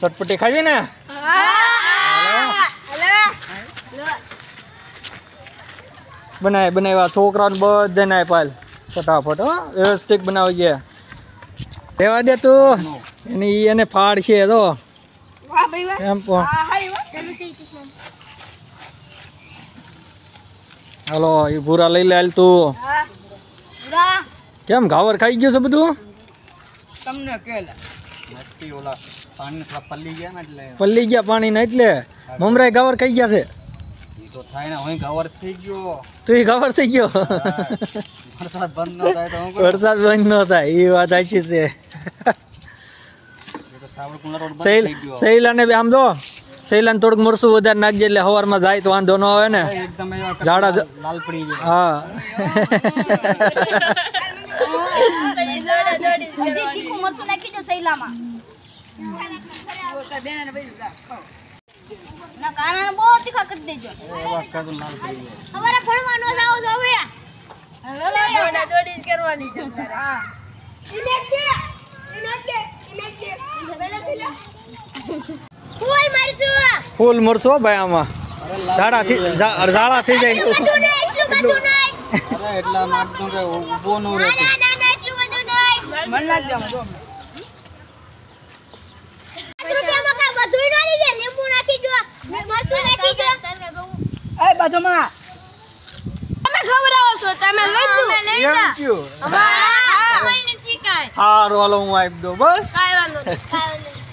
ચટપટી ખાવી ને? બનાય બનાવ્યા છોકરાઓને બધાને આપ્યા પાલ ફટાફટ હો વ્યવસ્થિત બનાવી ગયા. રહેવા દે તું. એની ઈ એને ફાડ છે તો એમ પણ હાલો એ ભૂરા લઈ લે તું. કેમ ઘાવર ખાઈ ગયું છે બધું? તમને કેલા ઓલા. પાણી થોડા પલ્લી ગયા ને એટલે પલ્લી ગયા પાણી ને એટલે? મમરાય ગાવર ખાઈ ગયા છે? ઈ તો થાય ને હું ગવર થઈ ગયો. તું એ ઘાવર થઈ ગયો? વરસાદ બંધ ન થાય તો વરસાદ બંધ ન થાય એ વાત સાચી છે. બી આમ જો સહેલાને થોડુંક મરસું વધારે નાખજે એટલે હવારમાં જાય તો વાંધો ન આવે ને. એકદમ ઝાડા લાલ પડી જાય હા. અમારે ભણવાનો જાવ જાવ દોડી કરવાની છે ફૂલ મરશો મરસો ભાઈ આમાં. ઝાડા થી ઝાડા થઈ જાય બધું નહીં એટલું એટલા ઊભો ન ના રહેતો ના ના ના એટલું બધું નહીં મન લાગ જામ જો રૂપિયામાં કાંઈ બધુંય ના લીધે લીંબુ નાખી દો મરચું નાખી દો એ બાજુમાં. તમે ખવડાવો છો તમે લઈ લઈ જા હા કોઈ નથી કાઈ હારું હાલો હું આપી દો બસ. કાઈ વાંધો નહીં કાંઈ વાંધો નહીં.